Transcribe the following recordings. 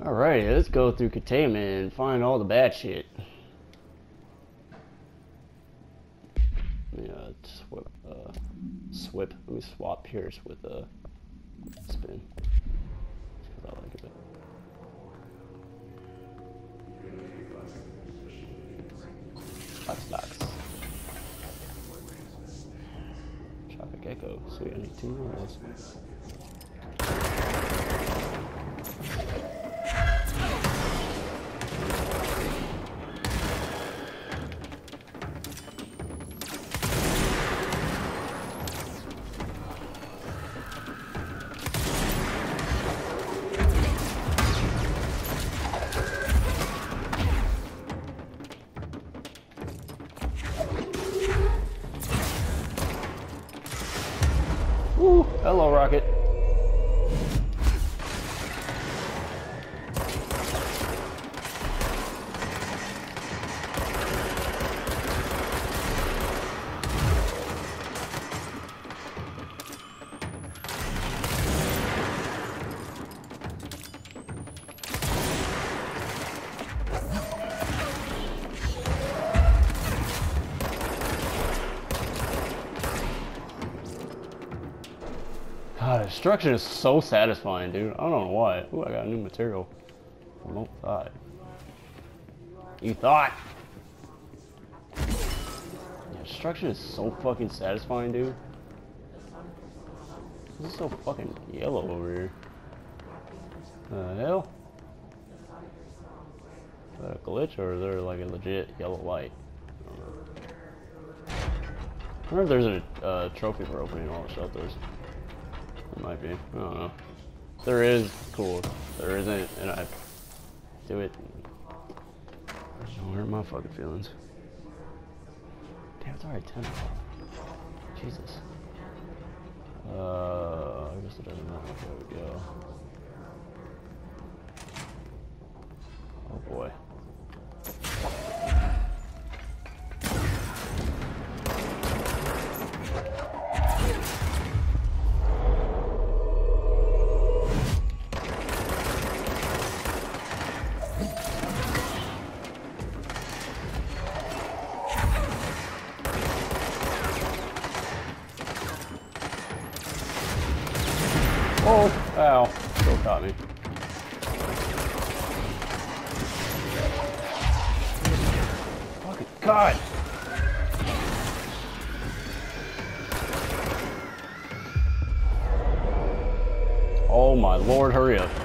Alright, let's go through containment and find all the bad shit. Yeah, swip, uh, swip. Let me swap Pierce with a uh, spin. I like it. Five stocks. Traffic Echo. Sweet, I need two more of those. Destruction is so satisfying, dude. I don't know why. Ooh, I got new material. Remote thought. You thought? Destruction is so fucking satisfying, dude. This is so fucking yellow over here. The hell? Is that a glitch or is there like a legit yellow light? I wonder if there's a uh, trophy for opening all the shelters. It might be. I don't know. There is. Cool. There isn't, and I do it. Don't hurt my fucking feelings. Damn, it's already 10 Jesus. Uh, I guess it doesn't matter. There we go. Oh boy. Oh, ow. Still caught me. Fucking God. Oh my lord, hurry up.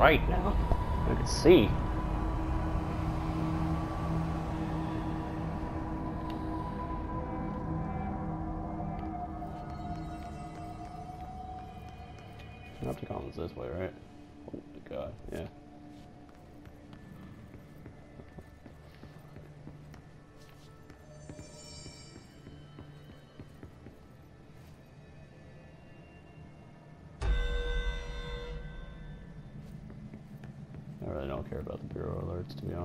Bright now. I can see. Opticon's this this way, right? Oh my god, yeah.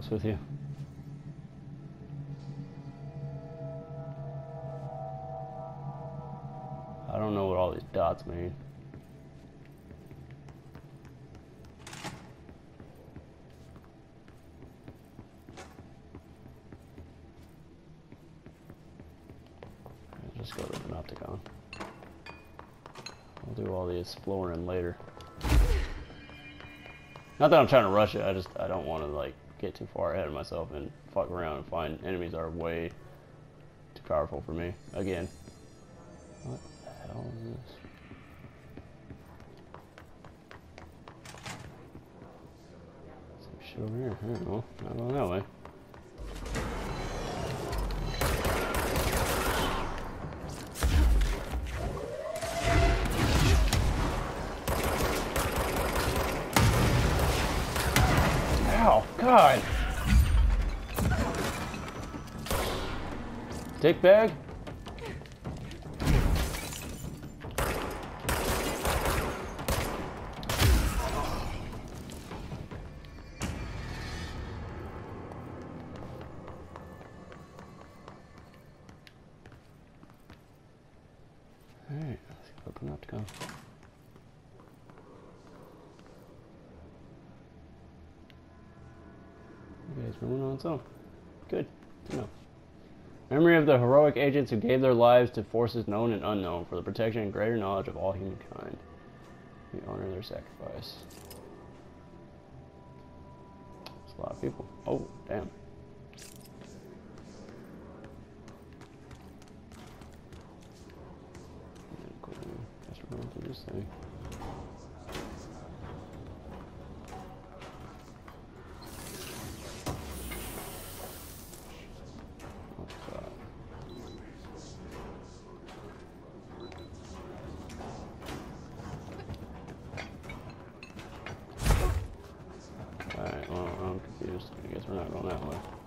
Honest with you. I don't know what all these dots mean. Just go to Panopticon. We'll do all the exploring later. Not that I'm trying to rush it, I just I don't want to like get too far ahead of myself and fuck around and find enemies are way too powerful for me. Again. What the hell is this? Some shit over here. I don't know. Not going that way. God. Dick bag? You guys moving on its own. Good know. Memory of the heroic agents who gave their lives to forces known and unknown for the protection and greater knowledge of all humankind. We honor their sacrifice. It's a lot of people. Oh, damn. I guess we're not going that way.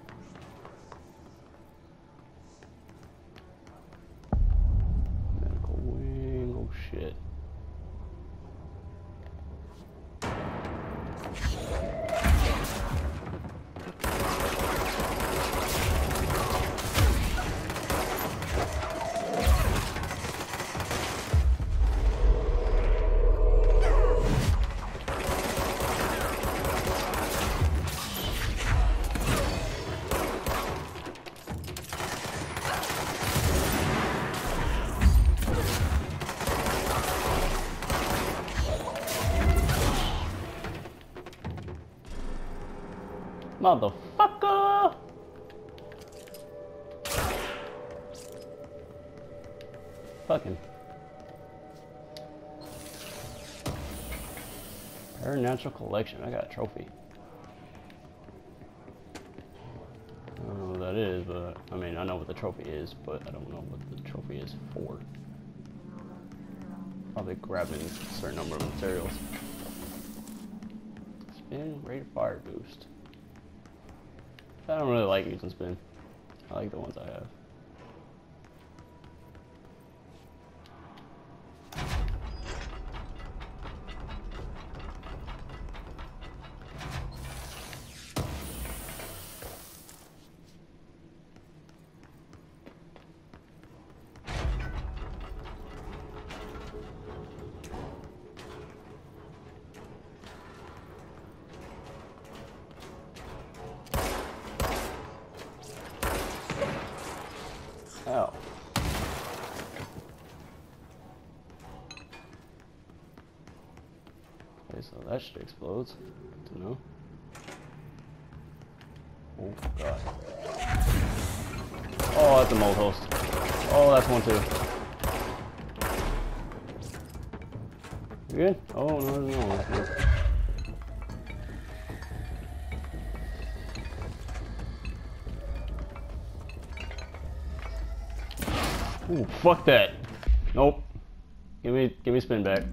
Motherfucker! Fucking. Paranatural collection. I got a trophy. I don't know what that is, but I mean, I know what the trophy is, but I don't know what the trophy is for. Probably grabbing a certain number of materials. Spin rate of fire boost. I don't really like using spin. I like the ones I have. Good to know. Oh god. Oh, that's a mold host. Oh, that's one too. You good? Oh, no, no, no. Ooh, fuck that. Nope. Give me, give me spin back.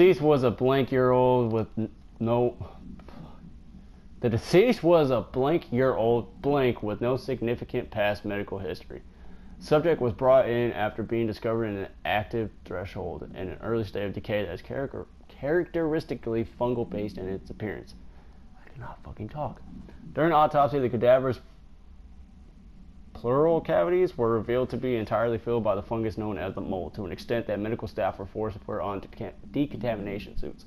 Deceased was a blank year old with no. The deceased was a blank year old blank with no significant past medical history. Subject was brought in after being discovered in an active threshold in an early state of decay that is character- characteristically fungal based in its appearance. I cannot fucking talk. During autopsy, the cadaver's pleural cavities were revealed to be entirely filled by the fungus known as the mold, to an extent that medical staff were forced to put on decontamination suits.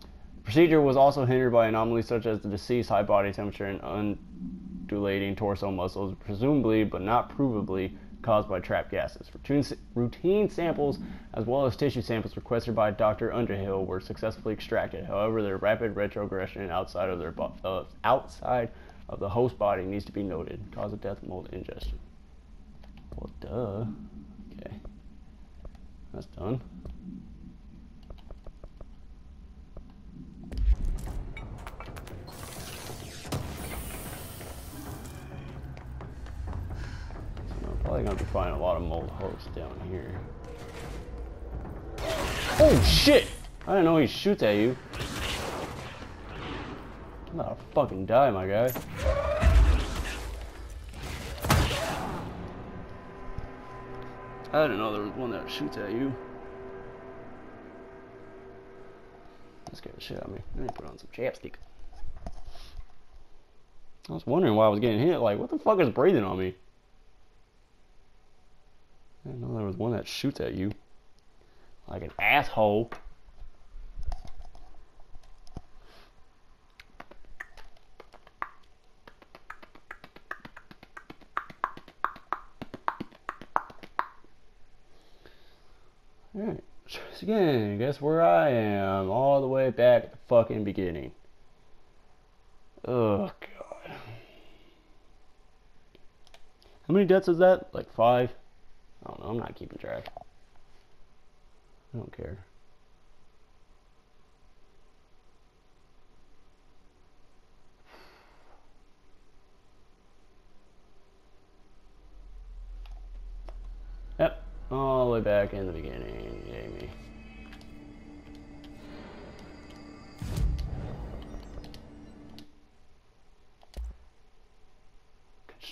The procedure was also hindered by anomalies such as the deceased's high body temperature and undulating torso muscles, presumably but not provably caused by trapped gases. Routine, routine samples, as well as tissue samples requested by Dr. Underhill, were successfully extracted. However, their rapid retrogression outside of their uh, outside of the host body needs to be noted. Cause of death: mold ingestion. Well, duh. Okay. That's done. I'm probably gonna be finding a lot of mold hosts down here. Oh shit! I didn't know he shoots at you. I'm to fucking die, my guy. I didn't know there was one that shoots at you. That scared the shit out of me. Need to put on some chapstick. I was wondering why I was getting hit. Like, what the fuck is breathing on me? I didn't know there was one that shoots at you. Like an asshole. Alright, again. Guess where I am? All the way back at the fucking beginning. Oh, God. How many deaths is that? Like five? I don't know. I'm not keeping track. I don't care. Yep, all the way back in the beginning.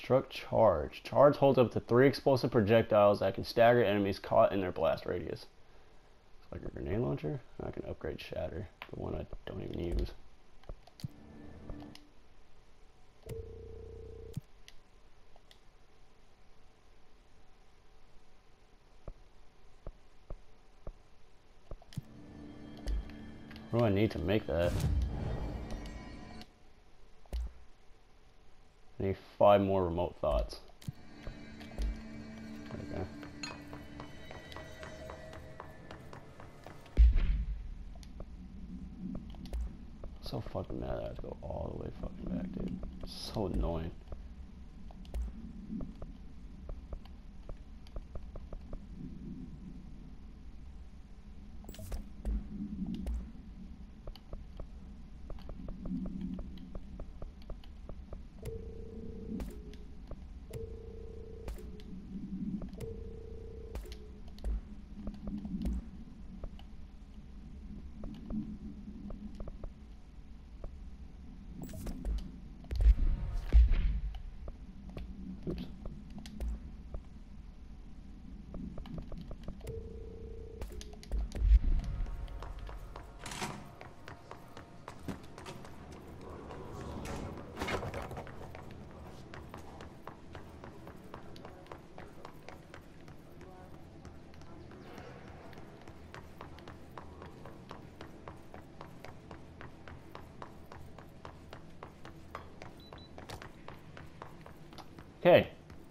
Construct charge. Charge holds up to three explosive projectiles that can stagger enemies caught in their blast radius. It's like a grenade launcher. I can upgrade Shatter, the one I don't even use. What do I need to make that? Need five more remote thoughts. Okay. So fucking mad I have to go all the way fucking back, dude. So annoying. Oops. Okay,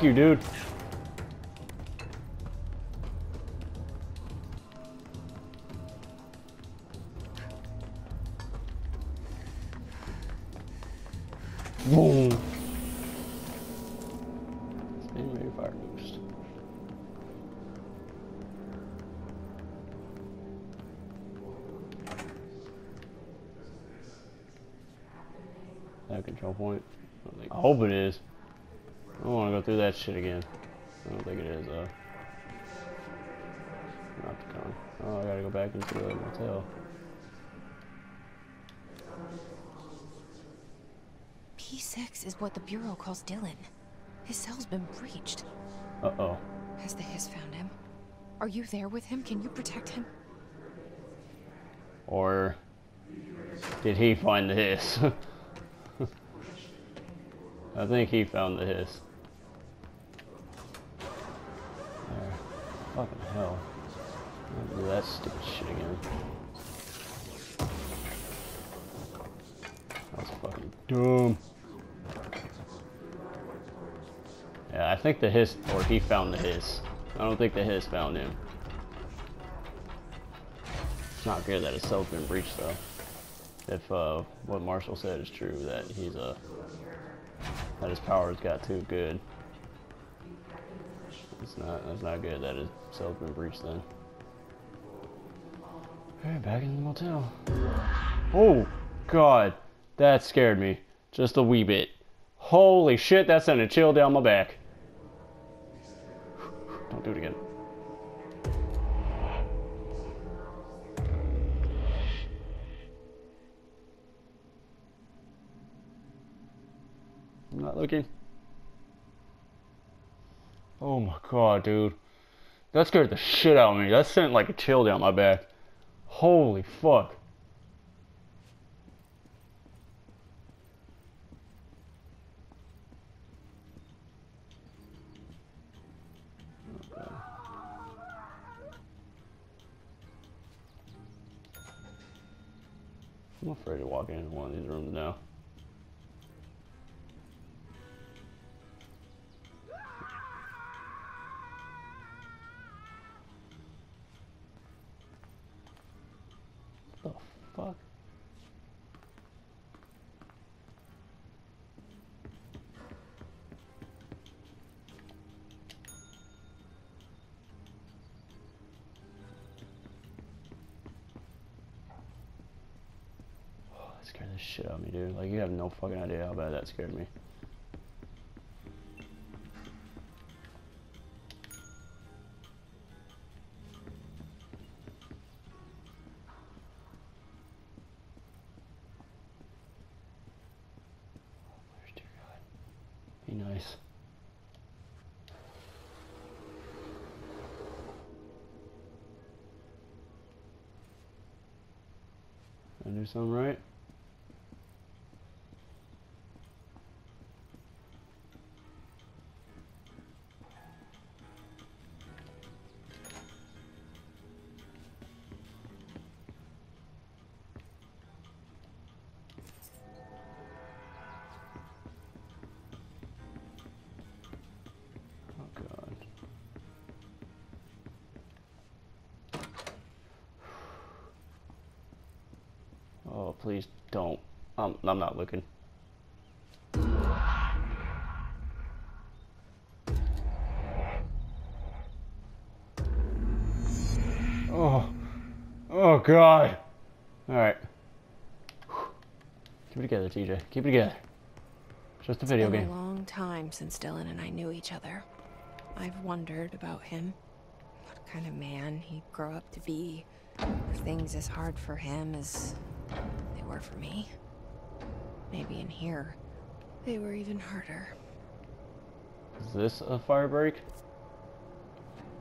Fuck you, dude. Boom. Stand fire boost. That control point. I, don't think- I hope it is. I don't want to go through that shit again. I don't think it is, though. on. Oh, I gotta go back into the motel. P6 is what the Bureau calls Dylan. His cell's been breached. Uh-oh. Has the Hiss found him? Are you there with him? Can you protect him? Or did he find the hiss? I think he found the hiss. Fucking hell. Do that stupid shit again. That's fucking dumb. Yeah, I think the hiss, or he found the hiss. I don't think the hiss found him. It's not good that his cell's been breached though. If uh, what Marshall said is true, that he's a uh, that his powers got too good. It's not. That's not good. That his cell's been breached then. Okay, back in the motel. Oh God, that scared me just a wee bit. Holy shit, that sent a chill down my back. Don't do it again. I'm not looking. Oh my god, dude. That scared the shit out of me. That sent like a chill down my back. Holy fuck. I'm afraid to walk into one of these rooms now. Shit out of me, dude. Like, you have no fucking idea how bad that scared me. Please don't. Um, I'm not looking. Oh, oh God. All right. Keep it together, TJ. Keep it together. Just a video it's been game. a long time since Dylan and I knew each other. I've wondered about him. What kind of man he'd grow up to be. Were things as hard for him as for me. Maybe in here, they were even harder. Is this a fire break?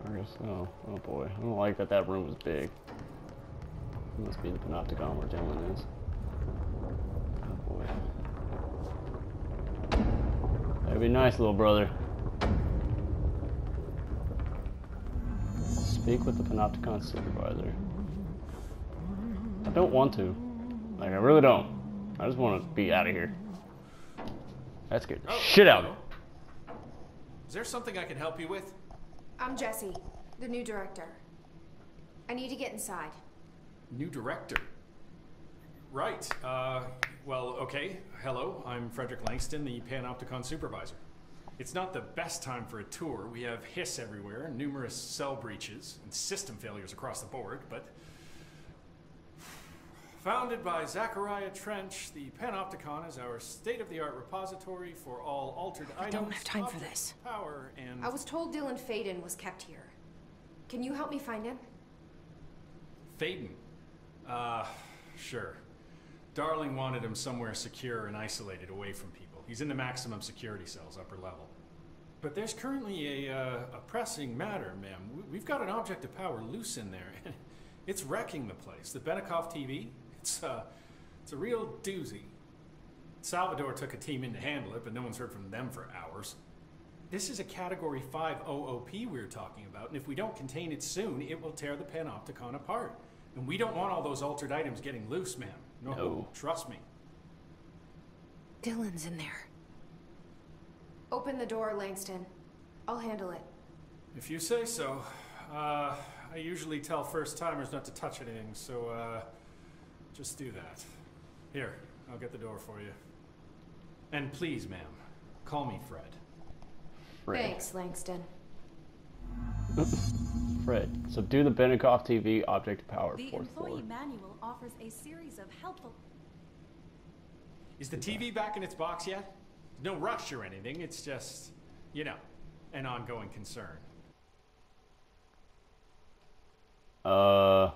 I guess so. Oh boy. I don't like that that room is big. It must be the Panopticon where Dylan is. Oh boy. That'd be nice, little brother. Speak with the Panopticon supervisor. I don't want to. Like, I really don't. I just want to be out of here. That's good. Oh, shit out. Is there something I can help you with? I'm Jesse, the new director. I need to get inside. New director? Right. Uh, well, okay. Hello, I'm Frederick Langston, the Panopticon supervisor. It's not the best time for a tour. We have hiss everywhere, numerous cell breaches, and system failures across the board, but Founded by Zachariah Trench, the Panopticon is our state-of-the-art repository for all altered I items. I don't have time for this. Power and. I was told Dylan Faden was kept here. Can you help me find him? Faden. Uh, sure. Darling wanted him somewhere secure and isolated away from people. He's in the maximum security cells, upper level. But there's currently a, uh, a pressing matter, ma'am. We- We've got an object of power loose in there. it's wrecking the place. The Benikoff TV, it's, uh, it's a real doozy. Salvador took a team in to handle it, but no one's heard from them for hours. This is a Category 5 OOP we we're talking about, and if we don't contain it soon, it will tear the Panopticon apart. And we don't want all those altered items getting loose, ma'am. No, No. trust me. Dylan's in there. Open the door, Langston. I'll handle it. If you say so. Uh, I usually tell first timers not to touch anything, so uh, just do that. Here, I'll get the door for you. And please, ma'am, call me Fred. Fred. Thanks, Langston. Fred, subdue the Benikoff TV object power. The employee floor. manual offers a series of helpful. Is the TV back in its box yet? No rush or anything. It's just, you know, an ongoing concern. Uh.